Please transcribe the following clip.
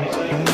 Música